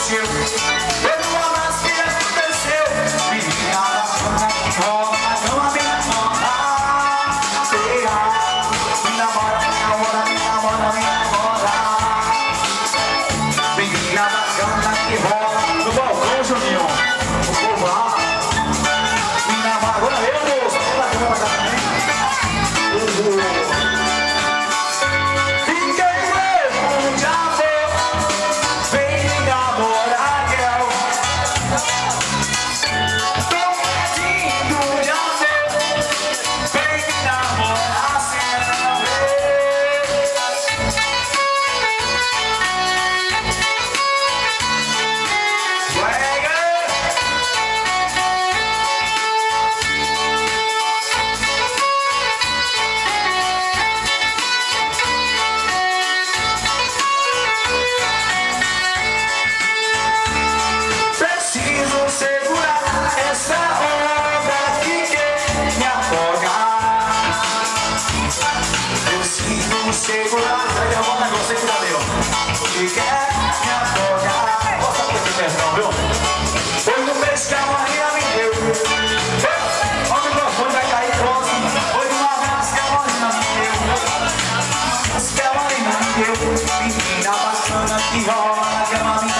aconteceu? Teve um abraço que aconteceu. Menina da Fona, Preciso segurança e amor agora sem cuidar meu O que quer me afogar Posso pedir perdão, viu? Foi no mês que a Maria me deu O microfone vai cair próximo Foi no que a Marina me deu Abraço que a Marina me deu Menina bacana que rola na cama